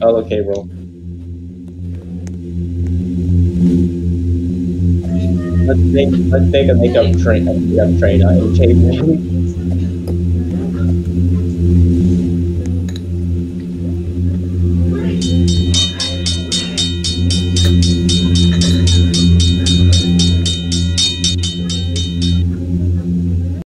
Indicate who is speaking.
Speaker 1: Oh, okay, roll. Let's make let's take a makeup train a makeup train uh, in Chapin.